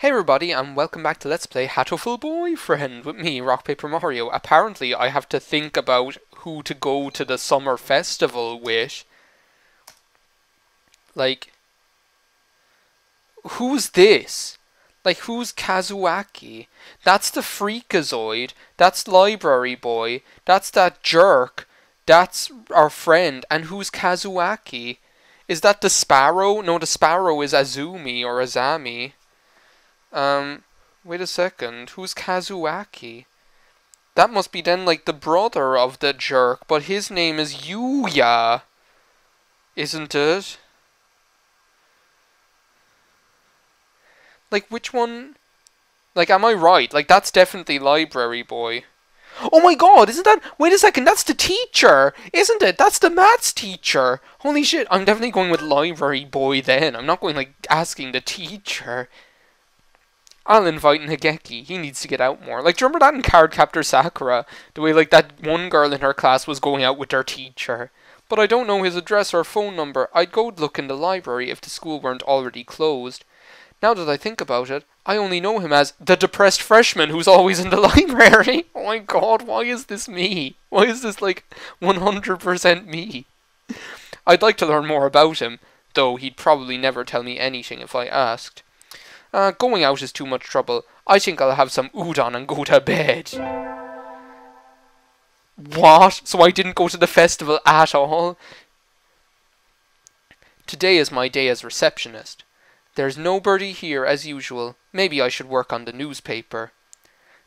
Hey everybody, and welcome back to Let's Play Hatoful Boyfriend with me, Rock Paper Mario. Apparently, I have to think about who to go to the summer festival with. Like, who's this? Like, who's Kazuaki? That's the Freakazoid. That's Library Boy. That's that jerk. That's our friend. And who's Kazuaki? Is that the Sparrow? No, the Sparrow is Azumi or Azami. Um, wait a second. Who's Kazuaki? That must be then like the brother of the jerk, but his name is Yuya. Isn't it? Like, which one? Like, am I right? Like, that's definitely Library Boy. Oh my god, isn't that. Wait a second, that's the teacher! Isn't it? That's the maths teacher! Holy shit, I'm definitely going with Library Boy then. I'm not going, like, asking the teacher. I'll invite Nageki. He needs to get out more. Like, do you remember that in Cardcaptor Sakura? The way, like, that one girl in her class was going out with her teacher. But I don't know his address or phone number. I'd go look in the library if the school weren't already closed. Now that I think about it, I only know him as the depressed freshman who's always in the library. oh my god, why is this me? Why is this, like, 100% me? I'd like to learn more about him, though he'd probably never tell me anything if I asked. Uh, going out is too much trouble. I think I'll have some udon and go to bed. What? So I didn't go to the festival at all? Today is my day as receptionist. There's nobody here as usual. Maybe I should work on the newspaper.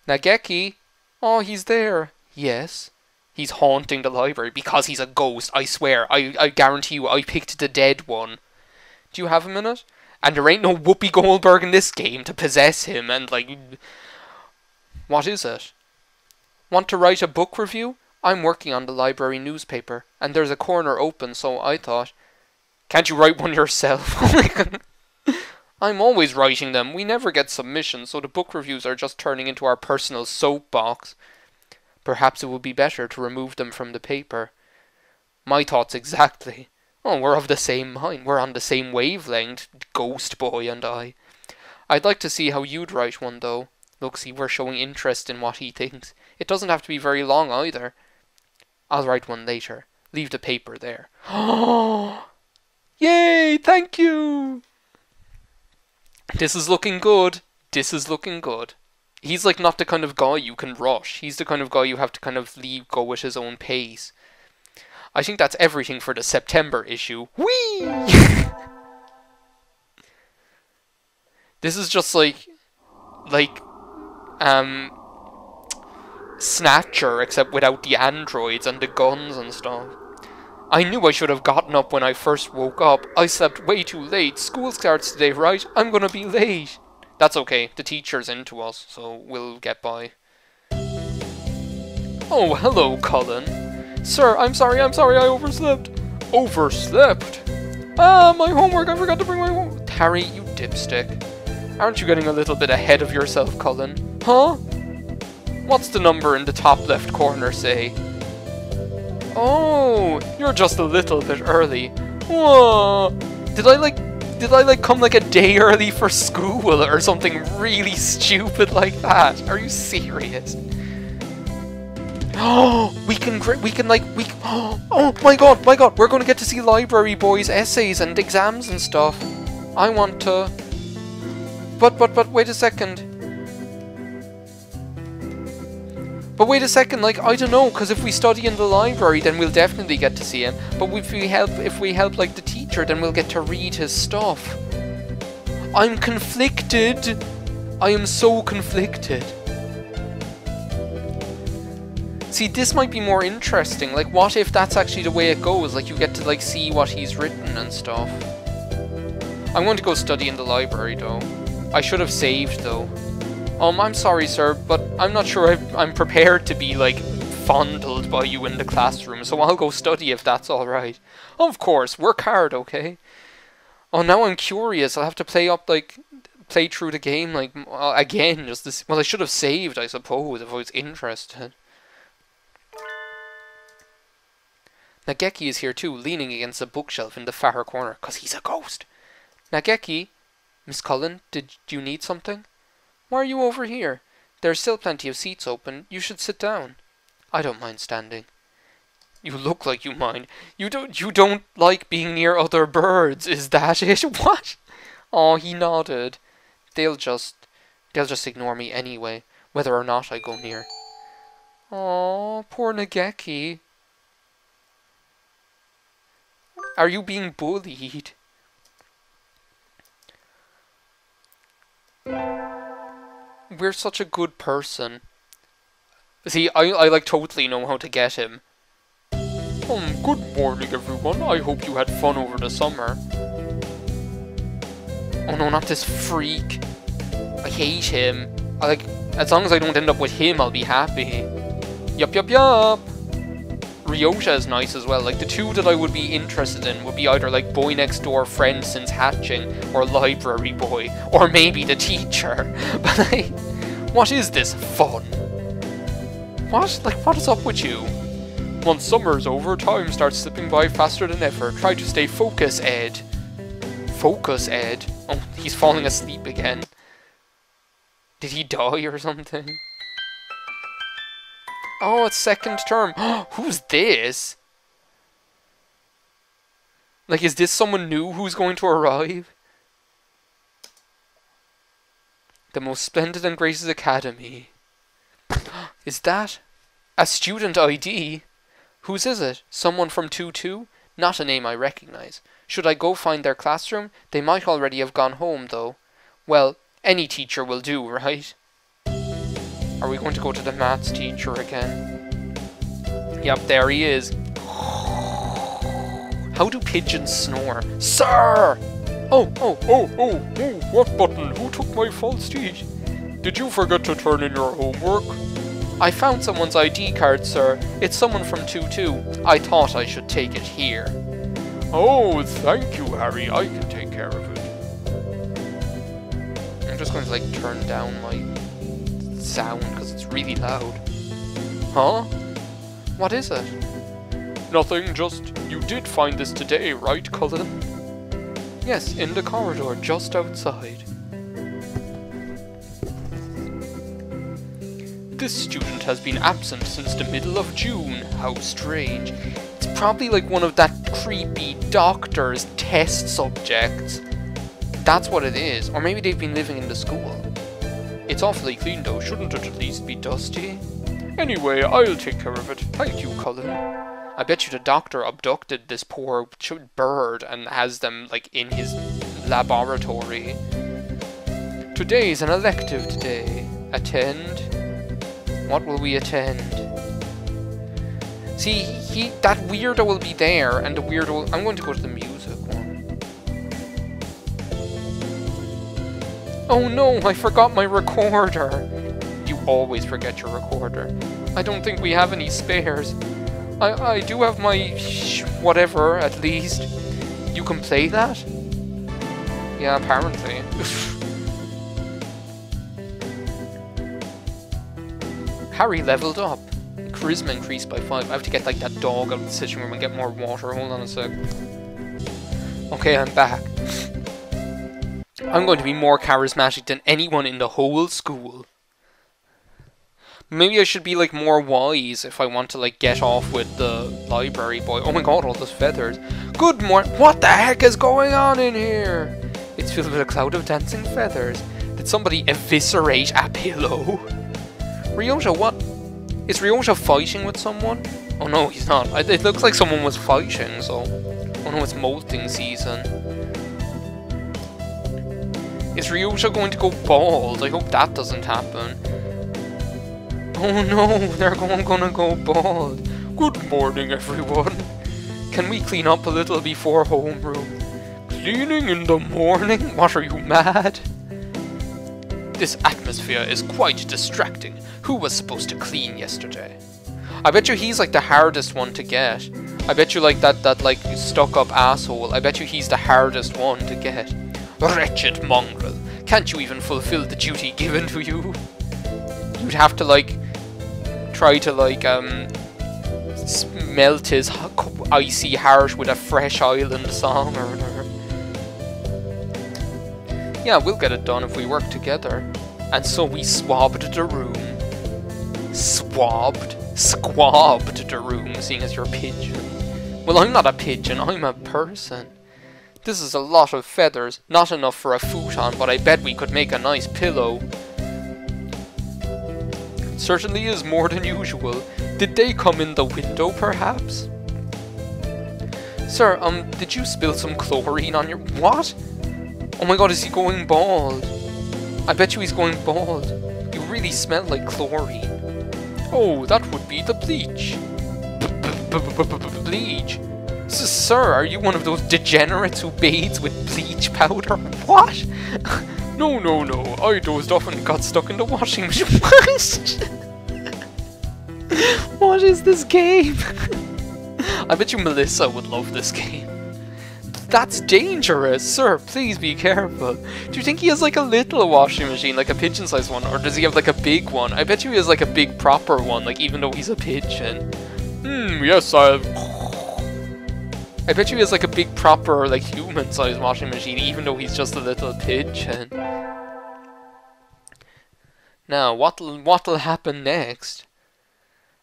Nageki? Oh, he's there. Yes. He's haunting the library because he's a ghost, I swear. I, I guarantee you I picked the dead one. Do you have a minute? And there ain't no Whoopi Goldberg in this game to possess him and, like... What is it? Want to write a book review? I'm working on the library newspaper, and there's a corner open, so I thought... Can't you write one yourself? I'm always writing them. We never get submissions, so the book reviews are just turning into our personal soapbox. Perhaps it would be better to remove them from the paper. My thoughts exactly. Oh, we're of the same mind. We're on the same wavelength, Ghost Boy and I. I'd like to see how you'd write one, though. Look, see, we're showing interest in what he thinks. It doesn't have to be very long, either. I'll write one later. Leave the paper there. Oh! Yay! Thank you! This is looking good. This is looking good. He's like not the kind of guy you can rush. He's the kind of guy you have to kind of leave go at his own pace. I think that's everything for the September issue. Whee! this is just like, like, um, Snatcher, except without the androids and the guns and stuff. I knew I should have gotten up when I first woke up. I slept way too late. School starts today, right? I'm gonna be late. That's okay. The teacher's into us, so we'll get by. Oh, hello, Cullen. Sir, I'm sorry, I'm sorry, I overslept. Overslept? Ah, my homework, I forgot to bring my homework. Harry, you dipstick. Aren't you getting a little bit ahead of yourself, Cullen? Huh? What's the number in the top left corner say? Oh, you're just a little bit early. Whoa. Did I like did I like come like a day early for school or something really stupid like that? Are you serious? Oh, we can, we can like, we, oh, my god, my god, we're to get to see Library Boys' essays and exams and stuff. I want to, but, but, but, wait a second. But wait a second, like, I don't know, because if we study in the library, then we'll definitely get to see him. But if we help, if we help, like, the teacher, then we'll get to read his stuff. I'm conflicted. I am so conflicted. See, this might be more interesting. Like, what if that's actually the way it goes? Like, you get to, like, see what he's written and stuff. I'm going to go study in the library, though. I should have saved, though. Um, I'm sorry, sir, but I'm not sure I'm prepared to be, like, fondled by you in the classroom, so I'll go study if that's alright. Of course, work hard, okay? Oh, now I'm curious. I'll have to play up, like, play through the game, like, uh, again, just this. Well, I should have saved, I suppose, if I was interested. Nageki is here too, leaning against a bookshelf in the far corner, because he's a ghost. Nageki? Miss Cullen, did you need something? Why are you over here? There's still plenty of seats open. You should sit down. I don't mind standing. You look like you mind. You don't you don't like being near other birds, is that it? What? Oh, he nodded. They'll just they'll just ignore me anyway, whether or not I go near. Oh, poor Nageki. Are you being bullied? We're such a good person. See, I, I like totally know how to get him. Um, good morning everyone. I hope you had fun over the summer. Oh no, not this freak. I hate him. I like, as long as I don't end up with him, I'll be happy. Yup, yup, yup. Ryota is nice as well. Like, the two that I would be interested in would be either, like, Boy Next Door Friend Since Hatching, or Library Boy, or maybe the teacher. But, like, what is this fun? What? Like, what is up with you? Once summer's over, time starts slipping by faster than ever. Try to stay focused, Ed. Focus, Ed. Oh, he's falling asleep again. Did he die or something? Oh, it's second term. Who's this? Like, is this someone new who's going to arrive? The most splendid and gracious academy. is that a student ID? Whose is it? Someone from 2-2? Not a name I recognize. Should I go find their classroom? They might already have gone home, though. Well, any teacher will do, right? Are we going to go to the maths teacher again? Yep, there he is. How do pigeons snore? Sir! Oh, oh, oh, oh, oh, what button? Who took my false teeth? Did you forget to turn in your homework? I found someone's ID card, sir. It's someone from 2-2. I thought I should take it here. Oh, thank you, Harry. I can take care of it. I'm just going to, like, turn down my sound because it's really loud. Huh? What is it? Nothing, just you did find this today, right, Cullen? Yes, in the corridor just outside. This student has been absent since the middle of June. How strange. It's probably like one of that creepy doctor's test subjects. That's what it is. Or maybe they've been living in the school. It's awfully clean though, shouldn't it at least be dusty? Anyway, I'll take care of it. Thank you, Cullen. I bet you the doctor abducted this poor bird and has them, like, in his laboratory. Today's an elective day. Attend. What will we attend? See, he that weirdo will be there, and the weirdo will, I'm going to go to the music Oh no, I forgot my recorder! You always forget your recorder. I don't think we have any spares. I, I do have my whatever, at least. You can play that? Yeah, apparently. Harry leveled up. Charisma increased by 5. I have to get like that dog out of the sitting room and get more water. Hold on a sec. Okay, I'm back. I'm going to be more charismatic than anyone in the whole school. Maybe I should be like more wise if I want to like get off with the library boy. Oh my god, all those feathers. Good morning. What the heck is going on in here? It's filled with a cloud of dancing feathers. Did somebody eviscerate a pillow? Ryota, what? Is Ryota fighting with someone? Oh no, he's not. It looks like someone was fighting, so... Oh no, it's molting season. Is Ryota going to go bald? I hope that doesn't happen. Oh no, they're going gonna go bald. Good morning, everyone. Can we clean up a little before homeroom? Cleaning in the morning? What, are you mad? This atmosphere is quite distracting. Who was supposed to clean yesterday? I bet you he's like the hardest one to get. I bet you like that, that like stuck up asshole. I bet you he's the hardest one to get. Wretched mongrel. Can't you even fulfill the duty given to you? You'd have to, like, try to, like, um, melt his icy heart with a fresh island song or whatever. Yeah, we'll get it done if we work together. And so we swabbed the room. Swabbed? Squabbed the room, seeing as you're a pigeon. Well, I'm not a pigeon, I'm a person. This is a lot of feathers, not enough for a futon, but I bet we could make a nice pillow. Certainly is more than usual. Did they come in the window, perhaps? Sir, um, did you spill some chlorine on your... What? Oh my god, is he going bald? I bet you he's going bald. You really smell like chlorine. Oh, that would be the bleach. Bleach? Sir, are you one of those degenerates who bathes with bleach powder? What? No, no, no. I dozed off and got stuck in the washing machine. what is this game? I bet you Melissa would love this game. That's dangerous, sir. Please be careful. Do you think he has like a little washing machine, like a pigeon-sized one, or does he have like a big one? I bet you he has like a big proper one, like even though he's a pigeon. Hmm. Yes, I. I bet you he has like a big proper like human-sized washing machine, even though he's just a little pigeon. Now, what'll what'll happen next?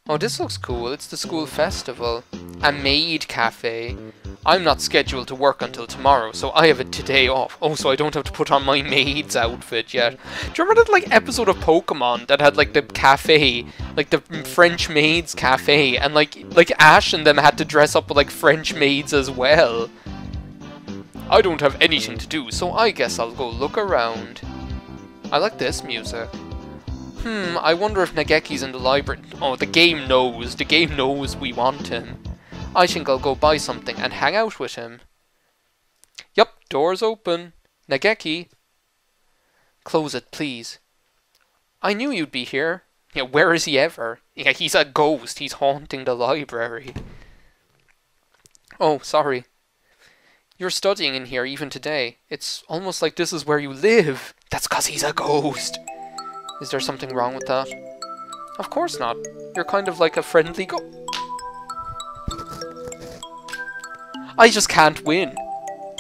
Oh, this looks cool. It's the school festival. A maid cafe. I'm not scheduled to work until tomorrow, so I have a today off. Oh, so I don't have to put on my maid's outfit yet. Do you remember that like episode of Pokemon that had like the cafe, like the French maids cafe, and like like Ash and them had to dress up with like French maids as well. I don't have anything to do, so I guess I'll go look around. I like this music. Hmm, I wonder if Nageki's in the library. Oh, the game knows. The game knows we want him. I think I'll go buy something and hang out with him. Yup, door's open. Nageki. Close it, please. I knew you'd be here. Yeah, where is he ever? Yeah, he's a ghost. He's haunting the library. Oh, sorry. You're studying in here even today. It's almost like this is where you live. That's cause he's a ghost. Is there something wrong with that? Of course not. You're kind of like a friendly go- I just can't win.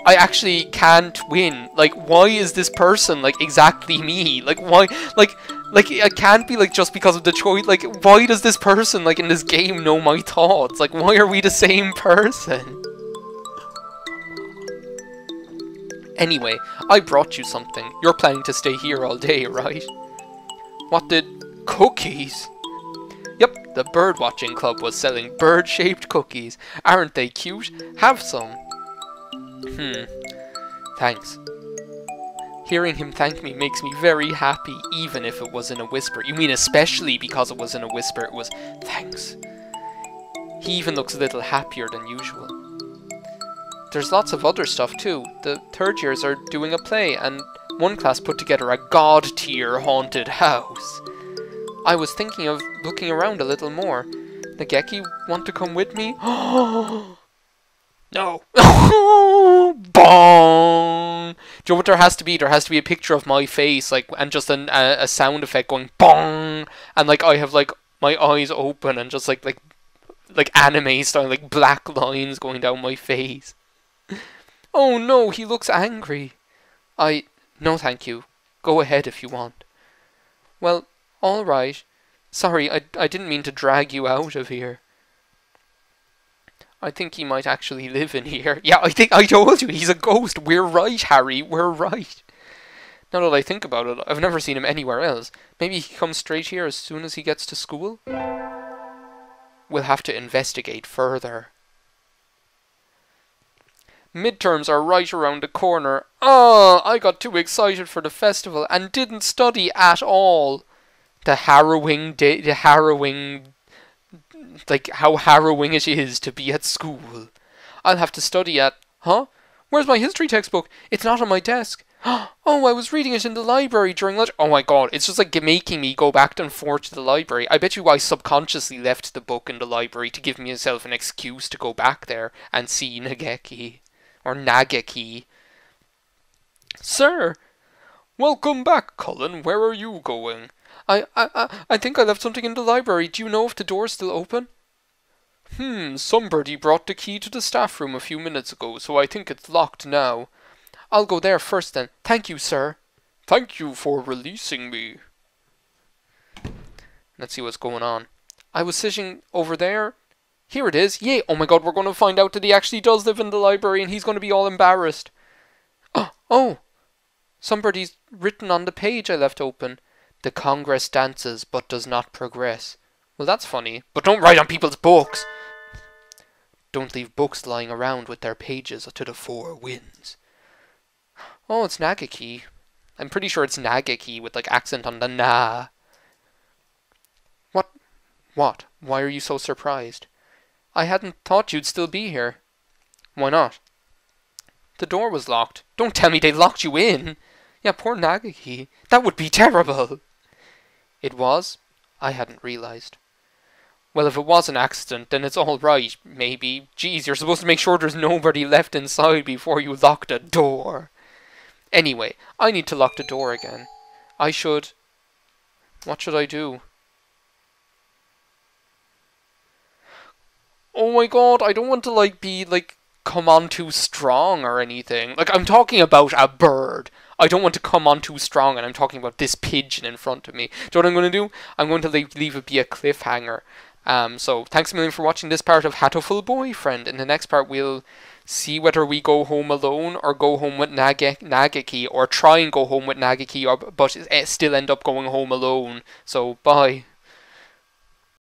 I actually can't win. Like, why is this person, like, exactly me? Like, why, like, like, it can't be, like, just because of Detroit. like, why does this person, like, in this game know my thoughts? Like, why are we the same person? Anyway, I brought you something. You're planning to stay here all day, right? What did... Cookies? Yep, the birdwatching club was selling bird-shaped cookies. Aren't they cute? Have some. Hmm. Thanks. Hearing him thank me makes me very happy, even if it was in a whisper. You mean especially because it was in a whisper, it was, thanks. He even looks a little happier than usual. There's lots of other stuff too. The third years are doing a play, and one class put together a god-tier haunted house. I was thinking of looking around a little more. Nageki, want to come with me? no. bong! Do you know what there has to be? There has to be a picture of my face, like, and just an, a, a sound effect going bong, and like I have like my eyes open and just like like like anime style, like black lines going down my face. Oh no, he looks angry. I no, thank you. Go ahead if you want. Well, all right. Sorry, I, I didn't mean to drag you out of here. I think he might actually live in here. Yeah, I think I told you, he's a ghost. We're right, Harry. We're right. Now that I think about it, I've never seen him anywhere else. Maybe he comes straight here as soon as he gets to school? We'll have to investigate further. Midterms are right around the corner. Oh, I got too excited for the festival and didn't study at all. The harrowing day, the harrowing, like how harrowing it is to be at school. I'll have to study at, huh? Where's my history textbook? It's not on my desk. Oh, I was reading it in the library during lunch. Oh my god, it's just like making me go back and forth to the library. I bet you I subconsciously left the book in the library to give myself an excuse to go back there and see Nageki or Nageki. Sir! Welcome back, Cullen. Where are you going? I, I, I, think I left something in the library. Do you know if the door's still open? Hmm, somebody brought the key to the staff room a few minutes ago, so I think it's locked now. I'll go there first then. Thank you, sir. Thank you for releasing me. Let's see what's going on. I was sitting over there. Here it is. Yay! Oh my god, we're going to find out that he actually does live in the library and he's going to be all embarrassed. Oh, oh! Somebody's written on the page I left open. The Congress dances but does not progress. Well, that's funny. But don't write on people's books! Don't leave books lying around with their pages to the four winds. Oh, it's Nagaki. I'm pretty sure it's Nagaki with like accent on the na. What? What? Why are you so surprised? I hadn't thought you'd still be here. Why not? The door was locked. Don't tell me they locked you in. Yeah, poor Nagaki. That would be terrible. It was? I hadn't realized. Well, if it was an accident, then it's all right, maybe. Geez, you're supposed to make sure there's nobody left inside before you lock the door. Anyway, I need to lock the door again. I should... What should I do? Oh my god, I don't want to, like, be, like, come on too strong or anything. Like, I'm talking about a bird. I don't want to come on too strong, and I'm talking about this pigeon in front of me. Do you know what I'm going to do? I'm going to leave, leave it be a cliffhanger. Um, so, thanks a million for watching this part of Hatoful Boyfriend. In the next part, we'll see whether we go home alone or go home with Nag- Nagaki, or try and go home with Nagaki, or, but still end up going home alone. So, bye.